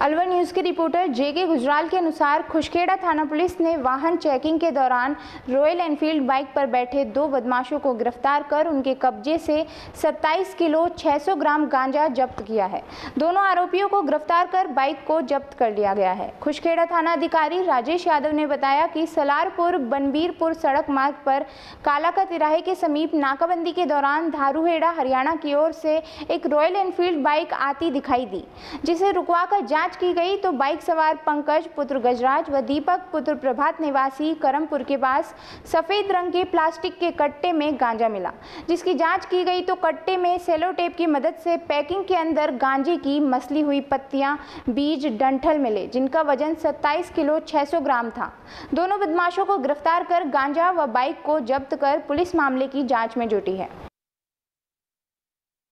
Alwar news के reporter JK Gujral के अनुसार खुशखेड़ा थाना पुलिस ने वाहन चेकिंग के दौरान रॉयल एनफील्ड बाइक पर बैठे दो बदमाशों को गिरफ़्तार कर उनके कब्जे से 27 किलो 600 ग्राम गांजा जब्त किया है। दोनों आरोपियों को गिरफ़्तार कर बाइक को जब्त कर लिया गया है। खुशखेड़ा थाना अधिकारी राजेश यादव ने बताया कि सलारपुर बनबीरपुर सड़क मार्ग पर कालाका तिराहे के समीप नाकाबंदी के दौरान धारूहेड़ा, हरियाणा की ओर से एक रॉयल एनफील्ड बाइक आती दिखाई दी, जिसे रुकवाकर जाँच जाँच की गई तो बाइक सवार पंकज, पुत्र गजराज व दीपक, पुत्र प्रभात निवासी करमपुर के पास सफ़ेद रंग के प्लास्टिक के कट्टे में गांजा मिला। जिसकी जाँच की गई तो कट्टे में सेलो टेप की मदद से पैकिंग के अंदर गांजे की मसली हुई पत्तियाँ, बीज, डंठल मिले, जिनका वज़न 27 किलो 600 ग्राम था। दोनों बदमाशों को गिरफ़्तार कर गांजा व बाइक को जब्त कर पुलिस मामले की जाँच में जुटी है।